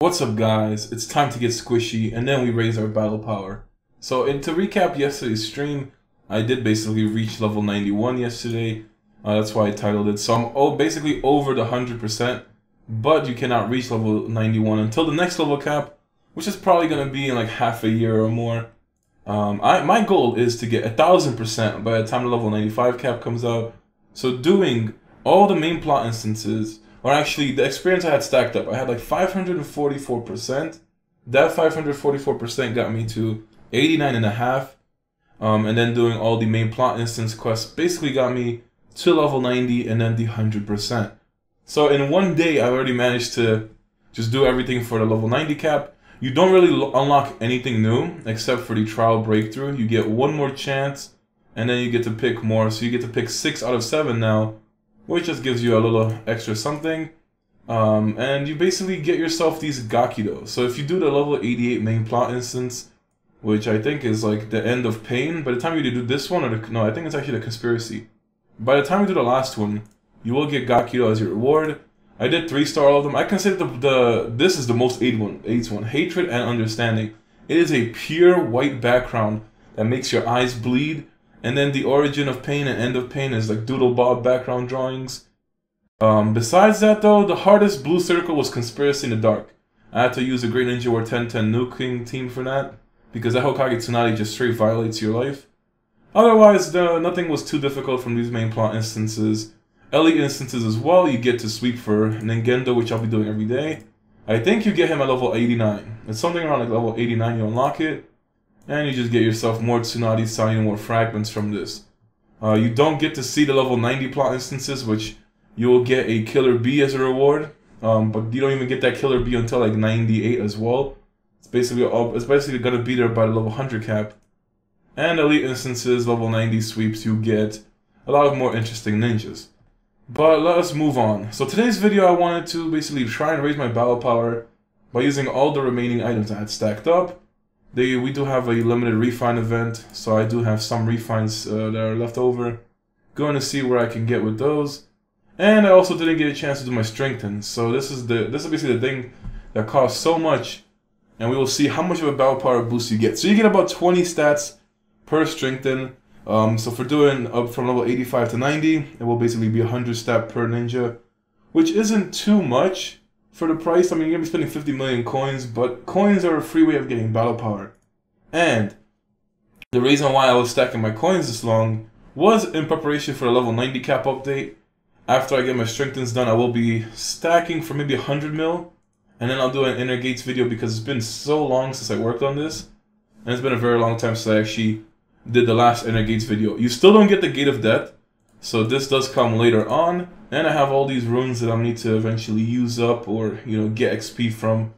What's up guys, it's time to get squishy and then we raise our battle power. So and to recap yesterday's stream, I did basically reach level 91 yesterday, uh, that's why I titled it. So I'm basically over the 100%, but you cannot reach level 91 until the next level cap, which is probably going to be in like half a year or more. Um, I, my goal is to get a 1000% by the time the level 95 cap comes out. So doing all the main plot instances, or actually the experience I had stacked up, I had like 544%. That 544% got me to 89 and a half. Um, and then doing all the main plot instance quests basically got me to level 90 and then the 100%. So in one day, I already managed to just do everything for the level 90 cap. You don't really unlock anything new except for the trial breakthrough. You get one more chance and then you get to pick more. So you get to pick six out of seven now which just gives you a little extra something. Um, and you basically get yourself these Gakido. So if you do the level 88 main plot instance, which I think is like the end of pain, by the time you do this one, or the, no, I think it's actually the conspiracy. By the time you do the last one, you will get Gakido as your reward. I did three star all of them. I consider the, the this is the most eight one, eight one, hatred and understanding. It is a pure white background that makes your eyes bleed and then the origin of pain and end of pain is like doodle bob background drawings. Um, besides that though, the hardest blue circle was Conspiracy in the Dark. I had to use a Great Ninja War 1010 nuking team for that, because that Hokage Tsunade just straight violates your life. Otherwise, the, nothing was too difficult from these main plot instances. Elite instances as well, you get to sweep for Ningendo, which I'll be doing every day. I think you get him at level 89. It's something around like level 89 you unlock it and you just get yourself more Tsunade signing more fragments from this. Uh, you don't get to see the level 90 plot instances, which you will get a Killer B as a reward, um, but you don't even get that Killer B until like 98 as well. It's basically it's basically gonna be there by the level 100 cap. And elite instances, level 90 sweeps, you get a lot of more interesting ninjas. But let us move on. So today's video I wanted to basically try and raise my battle power by using all the remaining items I had stacked up they, we do have a limited refine event, so I do have some refines uh, that are left over. Going to see where I can get with those. And I also didn't get a chance to do my strengthen. So this is the this is basically the thing that costs so much. And we will see how much of a battle power boost you get. So you get about 20 stats per strengthen. Um, so for doing up from level 85 to 90, it will basically be 100 stat per ninja. Which isn't too much for the price, I mean, you're gonna be spending 50 million coins, but coins are a free way of getting battle power. And the reason why I was stacking my coins this long was in preparation for the level 90 cap update. After I get my strengthens done, I will be stacking for maybe 100 mil. And then I'll do an inner gates video because it's been so long since I worked on this. And it's been a very long time since I actually did the last inner gates video. You still don't get the gate of death. So this does come later on, and I have all these runes that I need to eventually use up or, you know, get XP from.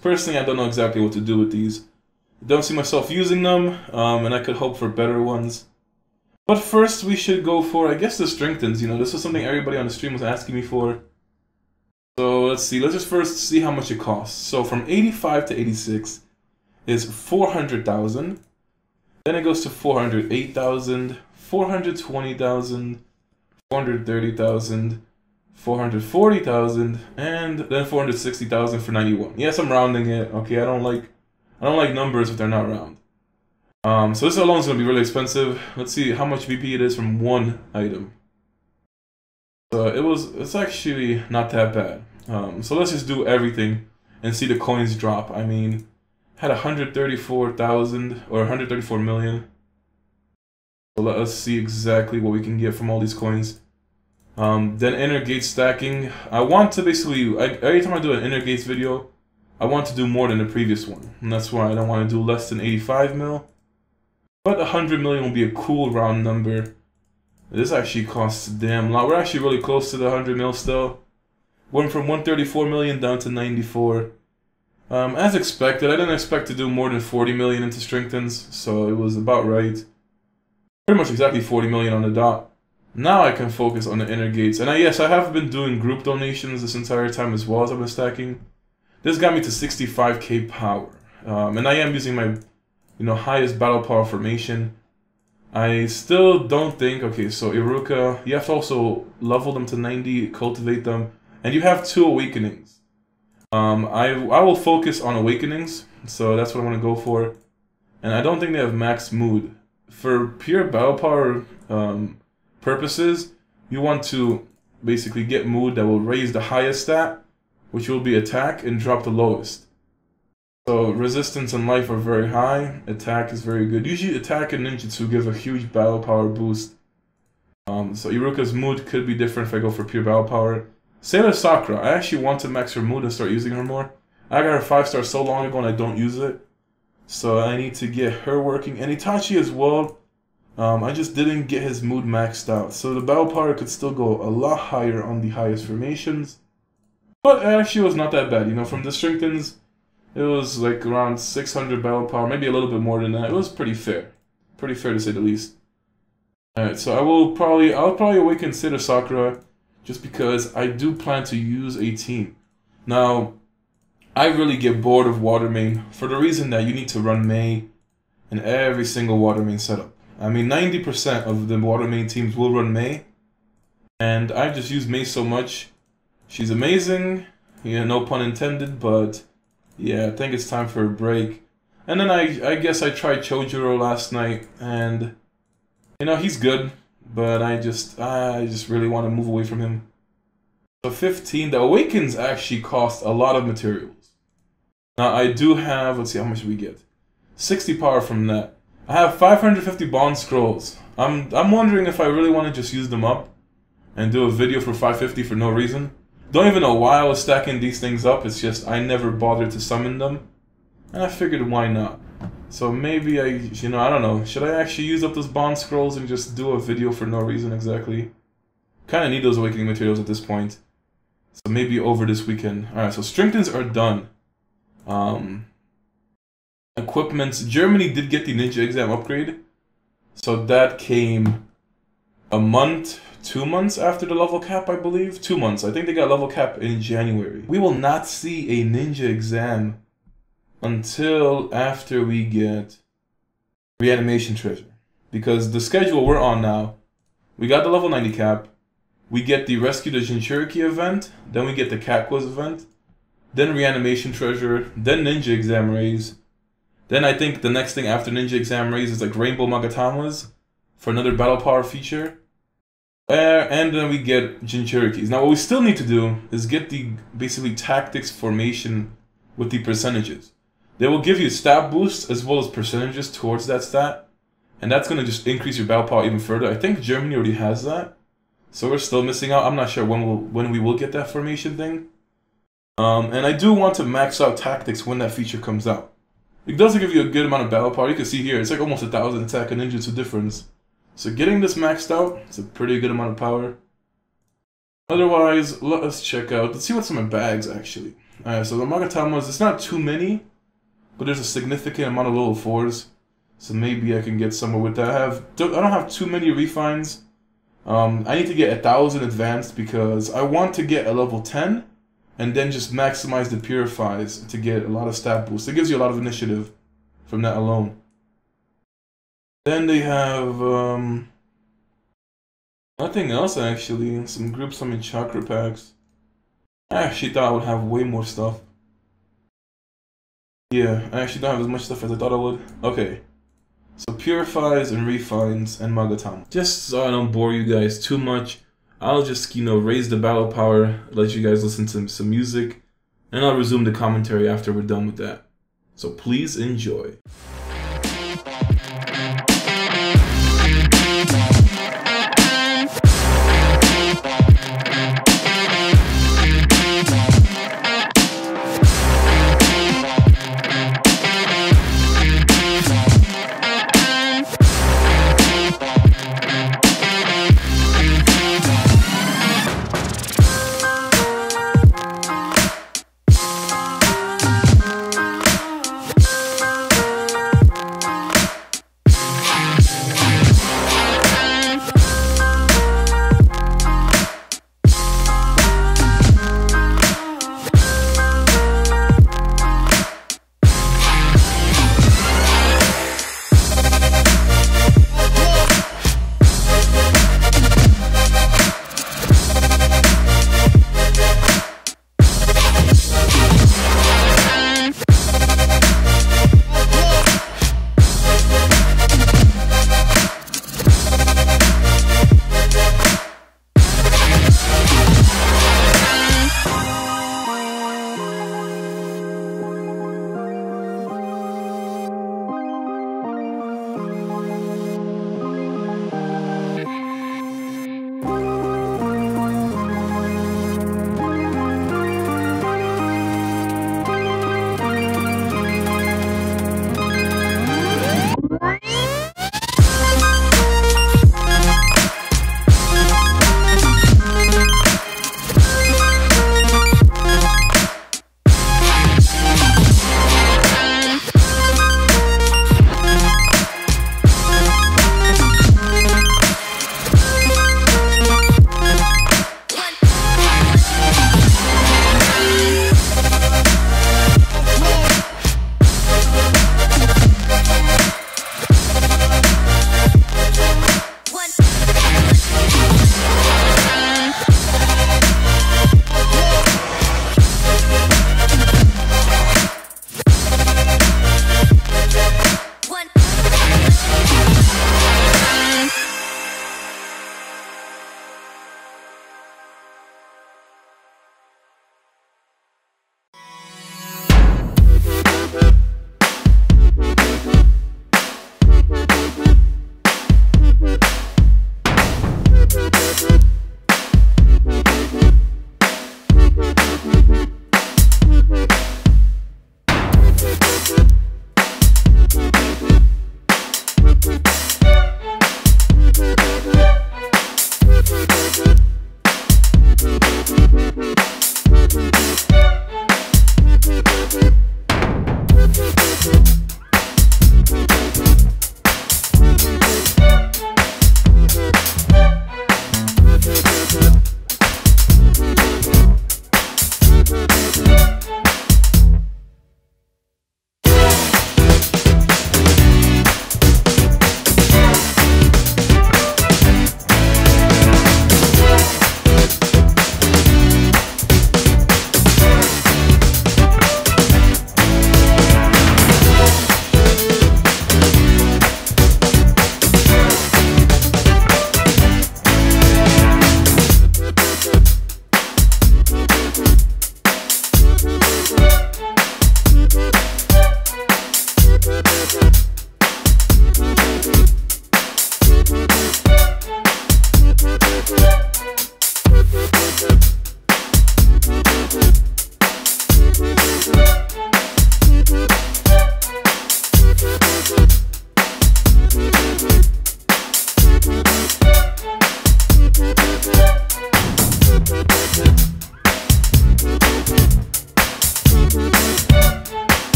Personally, I don't know exactly what to do with these. I don't see myself using them, um, and I could hope for better ones. But first, we should go for, I guess, the strengthens. You know, this is something everybody on the stream was asking me for. So let's see. Let's just first see how much it costs. So from 85 to 86 is 400,000. Then it goes to 408,000, 420,000, 430,000, 440,000, and then 460,000 for 91. Yes, I'm rounding it. Okay, I don't like I don't like numbers if they're not round. Um, so this alone is going to be really expensive. Let's see how much VP it is from one item. So it was, it's actually not that bad. Um, so let's just do everything and see the coins drop. I mean, had 134,000 or 134 million. So let us see exactly what we can get from all these coins. Um, then inner gate stacking. I want to basically, I, every time I do an inner gates video, I want to do more than the previous one. And that's why I don't want to do less than 85 mil. But 100 million will be a cool round number. This actually costs a damn lot. We're actually really close to the 100 mil still. Went from 134 million down to 94. Um, as expected, I didn't expect to do more than 40 million into strengthens, so it was about right pretty much exactly 40 million on the dot. Now I can focus on the inner gates. And I, yes, I have been doing group donations this entire time as well as I've been stacking. This got me to 65k power. Um, and I am using my, you know, highest battle power formation. I still don't think, okay, so Iruka, you have to also level them to 90, cultivate them, and you have two awakenings. Um, I I will focus on awakenings, so that's what I'm gonna go for. And I don't think they have max mood. For pure battle power um, purposes, you want to basically get mood that will raise the highest stat, which will be attack, and drop the lowest. So resistance and life are very high. Attack is very good. Usually attack and ninjutsu give a huge battle power boost. Um, so Iruka's mood could be different if I go for pure battle power. Sailor Sakura, I actually want to max her mood and start using her more. I got her 5 star so long ago and I don't use it. So I need to get her working. And Itachi as well. Um, I just didn't get his mood maxed out. So the battle power could still go a lot higher on the highest formations. But actually was not that bad. You know, from the strengthens, it was like around 600 battle power, maybe a little bit more than that. It was pretty fair. Pretty fair to say the least. Alright, so I will probably, I'll probably Sailor Sakura just because I do plan to use a team. Now, I really get bored of water main for the reason that you need to run Mei in every single water main setup. I mean, 90% of the water main teams will run Mei, and I've just use Mei so much. She's amazing, yeah, no pun intended, but yeah, I think it's time for a break. And then I, I guess I tried Chojuro last night, and you know he's good, but I just I just really want to move away from him. So 15, the Awakens actually cost a lot of materials. Now I do have, let's see how much we get. 60 power from that. I have 550 bond scrolls. I'm I'm wondering if I really want to just use them up and do a video for 550 for no reason. Don't even know why I was stacking these things up. It's just I never bothered to summon them. And I figured why not. So maybe I, you know, I don't know. Should I actually use up those bond scrolls and just do a video for no reason exactly? Kind of need those awakening materials at this point. So maybe over this weekend. Alright, so strengthens are done. Um, equipments. Germany did get the ninja exam upgrade. So that came a month, two months after the level cap, I believe. Two months. I think they got level cap in January. We will not see a ninja exam until after we get reanimation treasure. Because the schedule we're on now, we got the level 90 cap, we get the Rescue the Jinchuriki event, then we get the cat quiz event, then Reanimation Treasure, then Ninja Exam Raise. Then I think the next thing after Ninja Exam Raise is like Rainbow Magatamas for another Battle Power feature. And then we get Jinchurikis. Now what we still need to do is get the basically tactics formation with the percentages. They will give you stat boosts as well as percentages towards that stat. And that's going to just increase your battle power even further. I think Germany already has that. So we're still missing out. I'm not sure when we'll when we will get that formation thing. Um, and I do want to max out tactics when that feature comes out. It does give you a good amount of battle power. You can see here, it's like almost a thousand attack and ninjutsu difference. So getting this maxed out, it's a pretty good amount of power. Otherwise, let us check out, let's see what's in my bags actually. Alright, so the Magatamas, it's not too many, but there's a significant amount of level 4s. So maybe I can get somewhere with that. I have, I don't have too many refines. Um, I need to get a thousand advanced because I want to get a level 10 and then just maximize the purifies to get a lot of stat boosts. It gives you a lot of initiative from that alone. Then they have um, nothing else actually. Some group summon chakra packs. I actually thought I would have way more stuff. Yeah, I actually don't have as much stuff as I thought I would. Okay. So purifies and refines and Magatama. Just so I don't bore you guys too much, I'll just, you know, raise the battle power, let you guys listen to some music, and I'll resume the commentary after we're done with that. So please enjoy.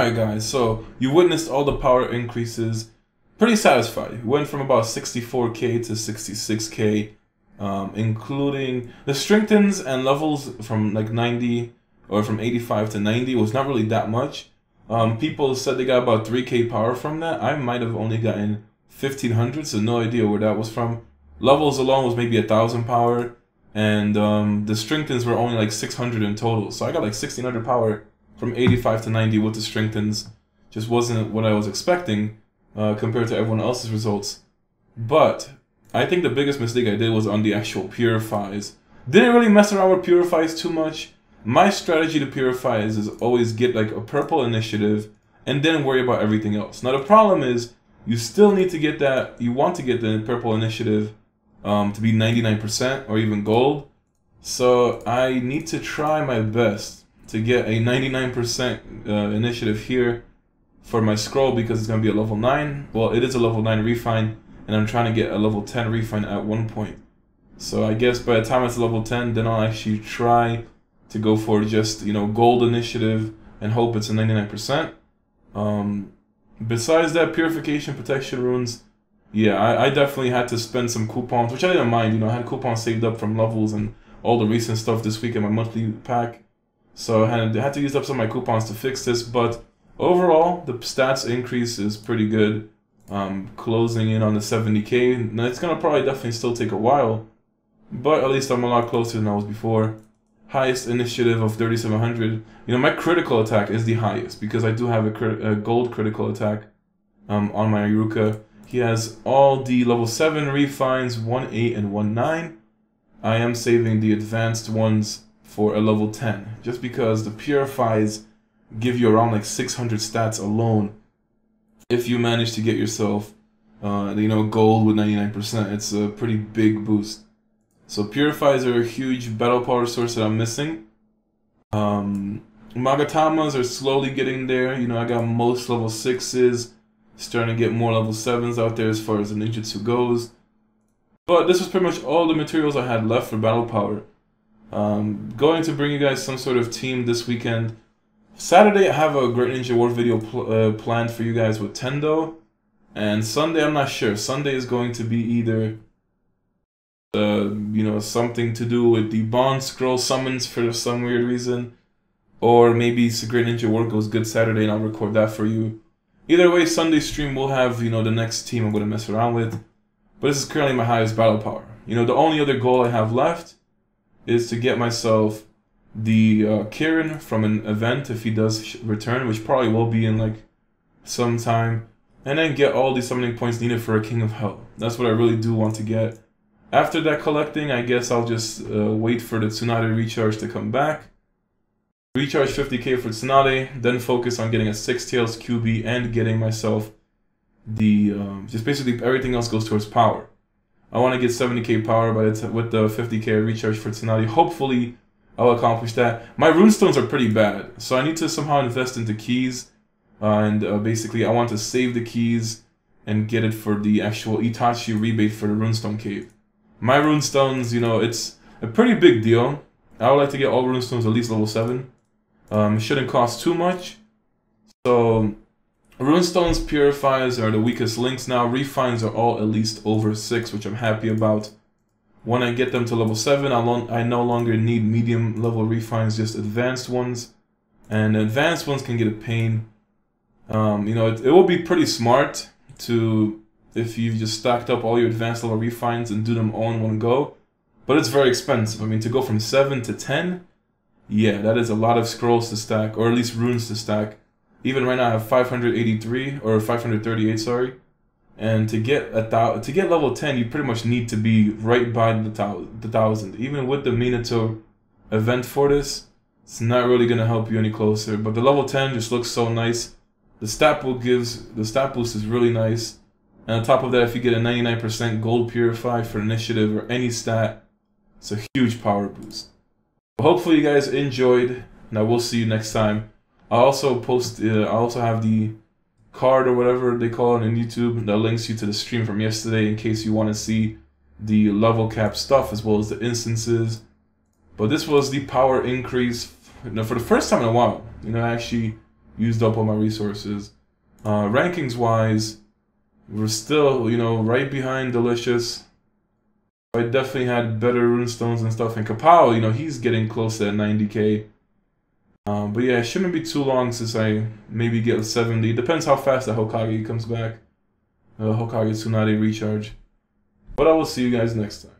Alright guys, so you witnessed all the power increases. Pretty satisfied. Went from about 64k to 66k, um, including the strengthens and levels from like 90 or from 85 to 90 was not really that much. Um, people said they got about 3k power from that. I might have only gotten 1500, so no idea where that was from. Levels alone was maybe a thousand power, and um, the strengthens were only like 600 in total. So I got like 1600 power from 85 to 90 with the strengthens just wasn't what I was expecting uh, compared to everyone else's results. But I think the biggest mistake I did was on the actual purifies. Didn't really mess around with purifies too much. My strategy to purifies is always get like a purple initiative and then worry about everything else. Now the problem is you still need to get that, you want to get the purple initiative um, to be 99% or even gold. So I need to try my best to get a 99% uh, initiative here for my scroll because it's going to be a level 9. Well, it is a level 9 refine, and I'm trying to get a level 10 refine at one point. So I guess by the time it's level 10, then I'll actually try to go for just, you know, gold initiative and hope it's a 99%. Um, besides that, purification, protection runes, yeah, I, I definitely had to spend some coupons, which I didn't mind. You know, I had coupons saved up from levels and all the recent stuff this week in my monthly pack. So I had, had to use up some of my coupons to fix this, but overall, the stats increase is pretty good. Um, closing in on the 70k. Now it's gonna probably definitely still take a while, but at least I'm a lot closer than I was before. Highest initiative of 3700. You know, my critical attack is the highest because I do have a, crit a gold critical attack um, on my Iruka. He has all the level 7 refines, 1 8 and 1 9. I am saving the advanced ones for a level 10 just because the purifies give you around like 600 stats alone if you manage to get yourself uh, you know gold with 99% it's a pretty big boost. So purifies are a huge battle power source that I'm missing. Um, Magatamas are slowly getting there. You know I got most level 6s starting to get more level 7s out there as far as the ninjutsu goes. But this was pretty much all the materials I had left for battle power um, going to bring you guys some sort of team this weekend. Saturday, I have a Great Ninja War video pl uh, planned for you guys with Tendo. And Sunday, I'm not sure. Sunday is going to be either, uh, you know, something to do with the Bond Scroll summons for some weird reason. Or maybe it's Great Ninja War goes good Saturday and I'll record that for you. Either way, Sunday stream will have, you know, the next team I'm going to mess around with. But this is currently my highest battle power. You know, the only other goal I have left is to get myself the uh, Kirin from an event if he does return, which probably will be in like some time, and then get all the summoning points needed for a King of Hell. That's what I really do want to get. After that collecting, I guess I'll just uh, wait for the Tsunade recharge to come back. Recharge 50k for Tsunade, then focus on getting a Six Tails QB and getting myself the, um, just basically everything else goes towards power. I want to get 70k power by the with the 50k recharge for Tsunade. Hopefully, I'll accomplish that. My runestones are pretty bad, so I need to somehow invest into keys. Uh, and uh, basically, I want to save the keys and get it for the actual Itachi rebate for the runestone cave. My runestones, you know, it's a pretty big deal. I would like to get all runestones at least level 7. Um, it shouldn't cost too much. So Runestone's purifiers are the weakest links now. Refines are all at least over 6, which I'm happy about. When I get them to level 7, I, I no longer need medium level refines, just advanced ones. And advanced ones can get a pain. Um, you know, it, it will be pretty smart to, if you've just stacked up all your advanced level refines and do them all in one go. But it's very expensive. I mean, to go from 7 to 10, yeah, that is a lot of scrolls to stack, or at least runes to stack. Even right now, I have 583 or 538, sorry. And to get a thou- to get level 10, you pretty much need to be right by the, thou- the thousand. Even with the Minato event for this, it's not really gonna help you any closer. But the level 10 just looks so nice. The stat boost gives the stat boost is really nice. And on top of that, if you get a 99% gold purify for initiative or any stat, it's a huge power boost. hopefully you guys enjoyed. and I will see you next time. I also post. Uh, I also have the card or whatever they call it on YouTube that links you to the stream from yesterday in case you want to see the level cap stuff as well as the instances. But this was the power increase. You know, for the first time in a while, you know, I actually used up all my resources. Uh, rankings wise, we're still, you know, right behind Delicious. I definitely had better runestones and stuff. And Kapow, you know, he's getting close to 90k. Um, but yeah, it shouldn't be too long since I maybe get a 70. Depends how fast the Hokage comes back. Uh, Hokage Tsunade recharge. But I will see you guys next time.